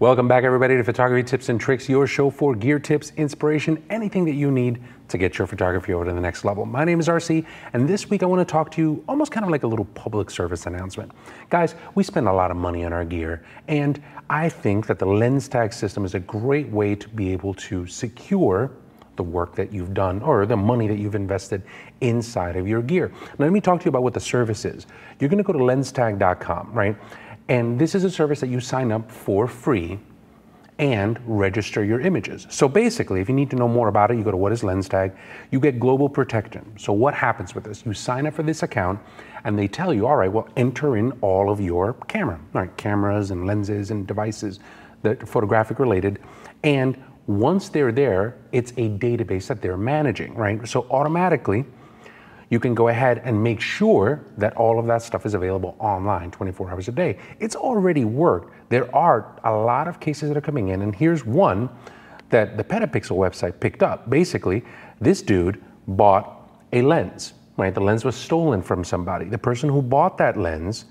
Welcome back, everybody, to Photography Tips and Tricks, your show for gear tips, inspiration, anything that you need to get your photography over to the next level. My name is RC, and this week I want to talk to you almost kind of like a little public service announcement. Guys, we spend a lot of money on our gear, and I think that the Lenstag system is a great way to be able to secure the work that you've done or the money that you've invested inside of your gear. Now, let me talk to you about what the service is. You're going to go to lenstag.com, right? And this is a service that you sign up for free and register your images. So basically, if you need to know more about it, you go to what is Lenstag, you get global protection. So what happens with this? You sign up for this account and they tell you, all right, well, enter in all of your camera, all right, cameras and lenses and devices that are photographic related. And once they're there, it's a database that they're managing, right? So automatically, you can go ahead and make sure that all of that stuff is available online 24 hours a day. It's already worked. There are a lot of cases that are coming in, and here's one that the Petapixel website picked up. Basically, this dude bought a lens, right? The lens was stolen from somebody. The person who bought that lens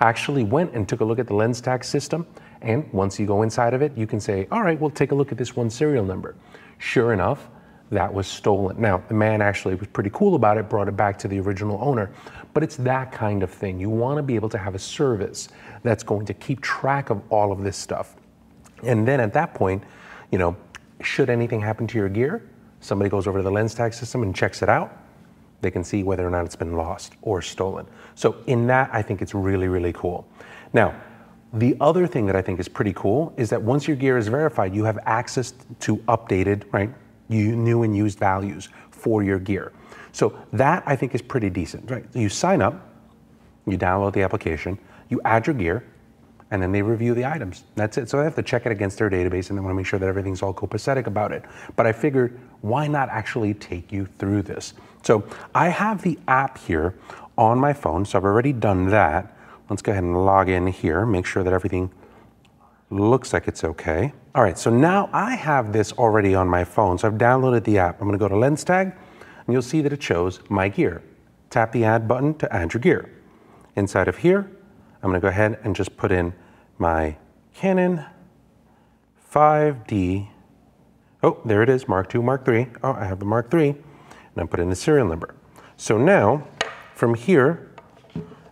actually went and took a look at the Lenstag system. And once you go inside of it, you can say, all right, we'll take a look at this one serial number. Sure enough, that was stolen. Now, the man actually was pretty cool about it, brought it back to the original owner. But it's that kind of thing. You want to be able to have a service that's going to keep track of all of this stuff. And then at that point, you know, should anything happen to your gear, somebody goes over to the Lenstag system and checks it out. They can see whether or not it's been lost or stolen. So in that, I think it's really, really cool. Now, the other thing that I think is pretty cool is that once your gear is verified, you have access to updated, right, new and used values for your gear. So that I think is pretty decent, right? You sign up, you download the application, you add your gear, and then they review the items. That's it. So they have to check it against their database and they want to make sure that everything's all copacetic about it. But I figured, why not actually take you through this? So I have the app here on my phone, so I've already done that. Let's go ahead and log in here, make sure that everything looks like it's okay. All right, so now I have this already on my phone. So I've downloaded the app. I'm gonna go to Lenstag, and you'll see that it shows my gear. Tap the add button to add your gear. Inside of here, I'm gonna go ahead and just put in my Canon 5D. Oh, there it is, Mark II, Mark III. Oh, I have the Mark III, and I put in the serial number. So now, from here,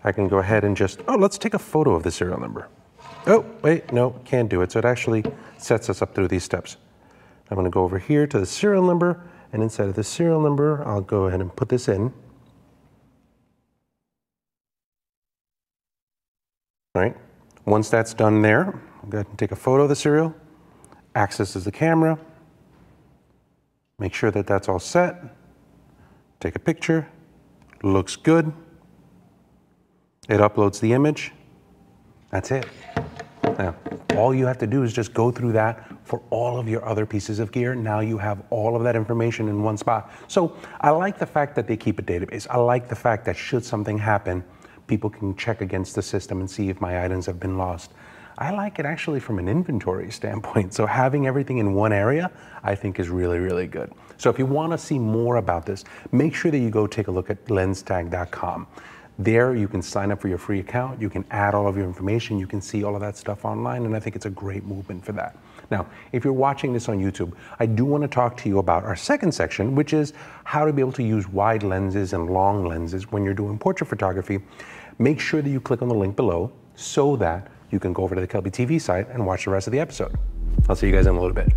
I can go ahead and just, oh, let's take a photo of the serial number. Oh, wait, no, can't do it. So it actually sets us up through these steps. I'm going to go over here to the serial number, and inside of the serial number, I'll go ahead and put this in. All right. Once that's done there, I'll go ahead and take a photo of the serial, accesses the camera, make sure that that's all set, take a picture, looks good. It uploads the image. That's it. All you have to do is just go through that for all of your other pieces of gear. Now you have all of that information in one spot. So I like the fact that they keep a database. I like the fact that should something happen, people can check against the system and see if my items have been lost. I like it actually from an inventory standpoint. So having everything in one area, I think is really, really good. So if you want to see more about this, make sure that you go take a look at lenstag.com. There, you can sign up for your free account. You can add all of your information. You can see all of that stuff online. And I think it's a great movement for that. Now, if you're watching this on YouTube, I do want to talk to you about our second section, which is how to be able to use wide lenses and long lenses when you're doing portrait photography. Make sure that you click on the link below so that you can go over to the Kelby TV site and watch the rest of the episode. I'll see you guys in a little bit.